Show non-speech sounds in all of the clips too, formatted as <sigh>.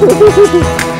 Спасибо.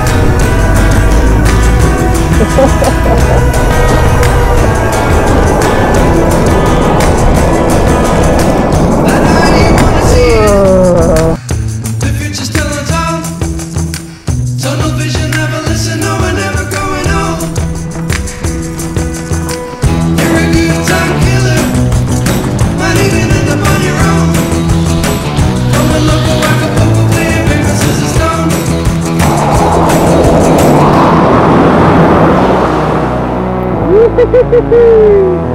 Hehehehehehe <laughs>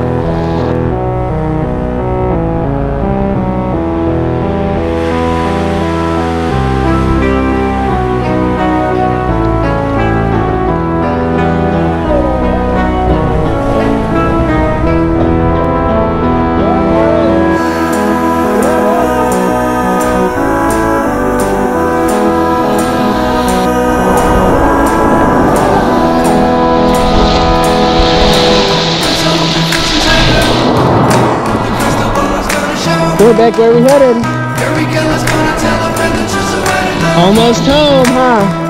we're back where we headed. Almost home, huh?